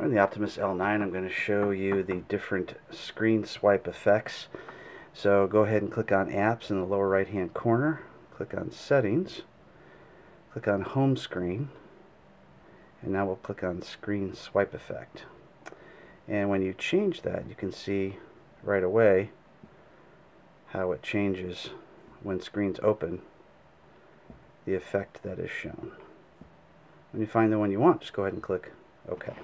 On the Optimus L9 I'm going to show you the different screen swipe effects. So go ahead and click on apps in the lower right hand corner, click on settings, click on home screen, and now we'll click on screen swipe effect. And when you change that you can see right away how it changes when screens open the effect that is shown. When you find the one you want, just go ahead and click OK.